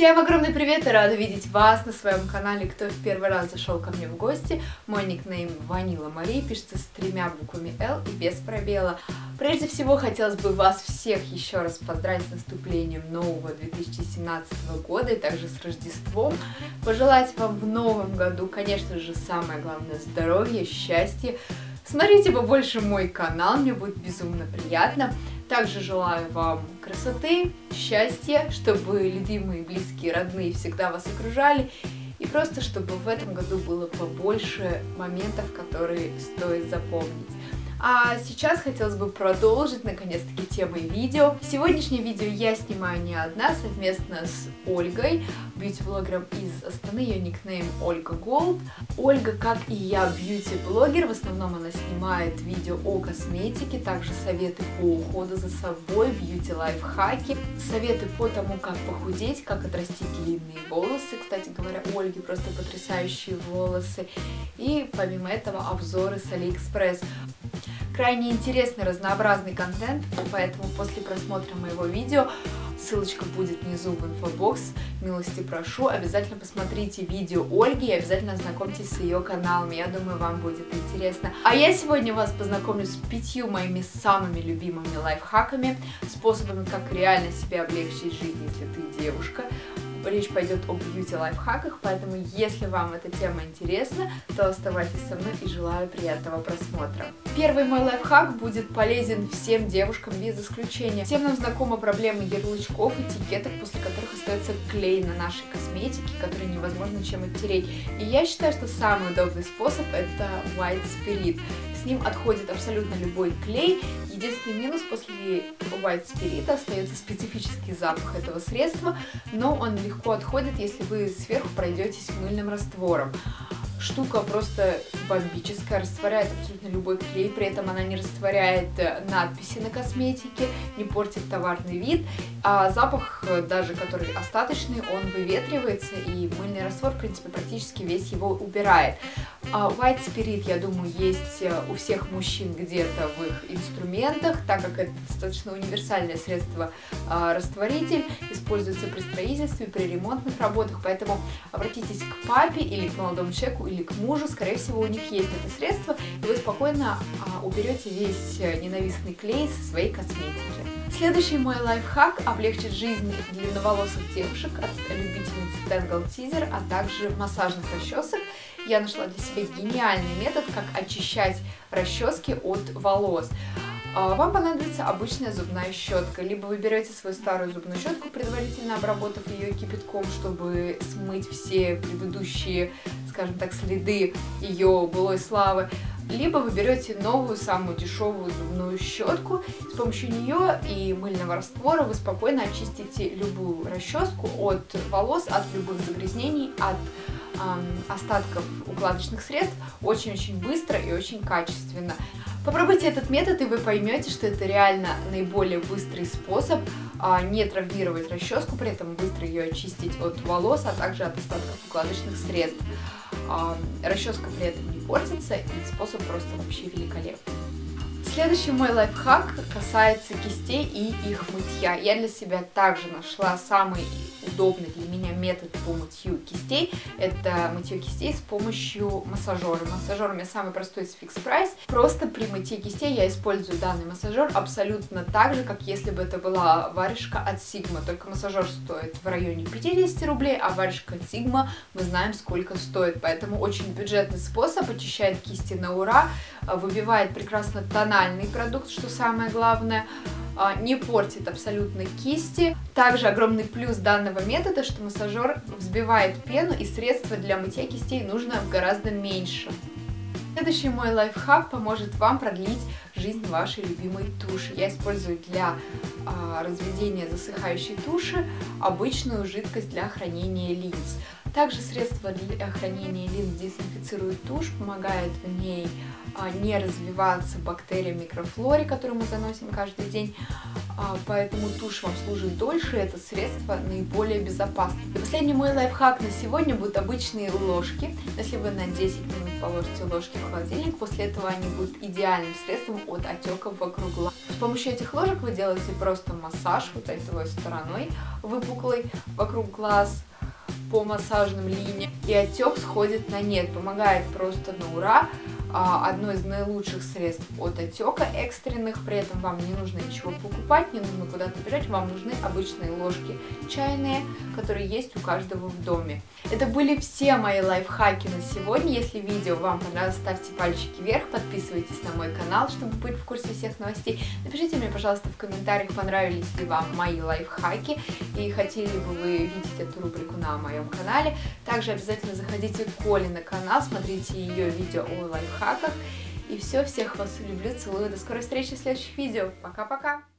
Всем огромный привет и рада видеть вас на своем канале. Кто в первый раз зашел ко мне в гости, мой никнейм Ванила Мария, пишется с тремя буквами L и без пробела. Прежде всего, хотелось бы вас всех еще раз поздравить с наступлением нового 2017 года и также с Рождеством. Пожелать вам в новом году, конечно же, самое главное здоровье, счастье. Смотрите побольше мой канал, мне будет безумно приятно. Также желаю вам красоты, счастья, чтобы любимые, близкие, родные всегда вас окружали. И просто, чтобы в этом году было побольше моментов, которые стоит запомнить. А сейчас хотелось бы продолжить, наконец-таки, темой видео. Сегодняшнее видео я снимаю не одна, совместно с Ольгой, бьюти-блогером из Астаны, ее никнейм Ольга Голд. Ольга, как и я, бьюти-блогер, в основном она снимает видео о косметике, также советы по уходу за собой, бьюти-лайфхаки, советы по тому, как похудеть, как отрастить длинные волосы. Кстати говоря, у Ольги просто потрясающие волосы. И помимо этого обзоры с Алиэкспресс. Крайне интересный, разнообразный контент, поэтому после просмотра моего видео ссылочка будет внизу в инфобокс, милости прошу, обязательно посмотрите видео Ольги и обязательно ознакомьтесь с ее каналом, я думаю, вам будет интересно. А я сегодня вас познакомлю с пятью моими самыми любимыми лайфхаками, способами, как реально себе облегчить жизнь, если ты девушка, речь пойдет о бьюти-лайфхаках, поэтому если вам эта тема интересна, то оставайтесь со мной и желаю приятного просмотра. Первый мой лайфхак будет полезен всем девушкам без исключения. Всем нам знакома проблема ярлычков, этикеток, после которых остается клей на нашей косметике, который невозможно чем оттереть. И я считаю, что самый удобный способ это White Spirit. С ним отходит абсолютно любой клей. Единственный минус после White Spirit остается специфический запах этого средства, но он легко отходит, если вы сверху пройдетесь мыльным раствором штука просто бомбическая, растворяет абсолютно любой клей, при этом она не растворяет э, надписи на косметике, не портит товарный вид, а запах, э, даже который остаточный, он выветривается, и мыльный раствор, в принципе, практически весь его убирает. А White Spirit, я думаю, есть э, у всех мужчин где-то в их инструментах, так как это достаточно универсальное средство а, растворитель, используется при строительстве, при ремонтных работах, поэтому обратитесь к папе или к молодому человеку или к мужу, скорее всего, у них есть это средство, и вы спокойно а, уберете весь э, ненавистный клей со своей косметики. Следующий мой лайфхак облегчит жизнь длинноволосых девушек от любительниц Tangle Teaser, а также массажных расчесок. Я нашла для себя гениальный метод, как очищать расчески от волос. А, вам понадобится обычная зубная щетка. Либо вы берете свою старую зубную щетку, предварительно обработав ее кипятком, чтобы смыть все предыдущие, скажем так, следы ее былой славы. Либо вы берете новую, самую дешевую зубную щетку. С помощью нее и мыльного раствора вы спокойно очистите любую расческу от волос, от любых загрязнений, от остатков укладочных средств очень-очень быстро и очень качественно. Попробуйте этот метод, и вы поймете, что это реально наиболее быстрый способ а, не травмировать расческу, при этом быстро ее очистить от волос, а также от остатков укладочных средств. А, расческа при этом не портится, и способ просто вообще великолепный. Следующий мой лайфхак касается кистей и их мытья. Я для себя также нашла самый удобный для меня метод по мытью кистей. Это мытье кистей с помощью массажера. Массажер у меня самый простой с Fix Price. Просто при мытье кистей я использую данный массажер абсолютно так же, как если бы это была варежка от Sigma. Только массажер стоит в районе 50 рублей, а варежка от Sigma мы знаем сколько стоит. Поэтому очень бюджетный способ, очищает кисти на ура, выбивает прекрасно тональный продукт, что самое главное. А, не портит абсолютно кисти. Также огромный плюс данного метода, что массажер взбивает пену и средства для мытья кистей нужно гораздо меньше. Следующий мой лайфхак поможет вам продлить жизнь вашей любимой туши. Я использую для а, разведения засыхающей туши обычную жидкость для хранения линз. Также средство для хранения линз дезинфицирует тушь, помогает в ней не развиваться бактериям микрофлоре, которую мы заносим каждый день. а, поэтому тушь вам служит дольше, это средство наиболее безопасно. И последний мой лайфхак на сегодня будут обычные ложки. Если вы на 10 минут положите ложки в холодильник, после этого они будут идеальным средством от отеков вокруг глаз. С помощью этих ложек вы делаете просто массаж вот этой стороной выпуклой вокруг глаз, по массажным линиям, и отек сходит на нет, помогает просто на ура. А, одно из наилучших средств от отека экстренных, при этом вам не нужно ничего покупать, не нужно куда-то бежать, вам нужны обычные ложки чайные, которые есть у каждого в доме. Это были все мои лайфхаки на сегодня. Если видео вам понравилось, ставьте пальчики вверх, подписывайтесь на мой канал, чтобы быть в курсе всех новостей. Напишите мне, пожалуйста, в комментариях, понравились ли вам мои лайфхаки и хотели бы вы видеть эту рубрику на моем канале. Также обязательно заходите к Коле на канал, смотрите ее видео о лайфхаках. И все, всех вас люблю, целую, до скорой встречи в следующих видео. Пока-пока!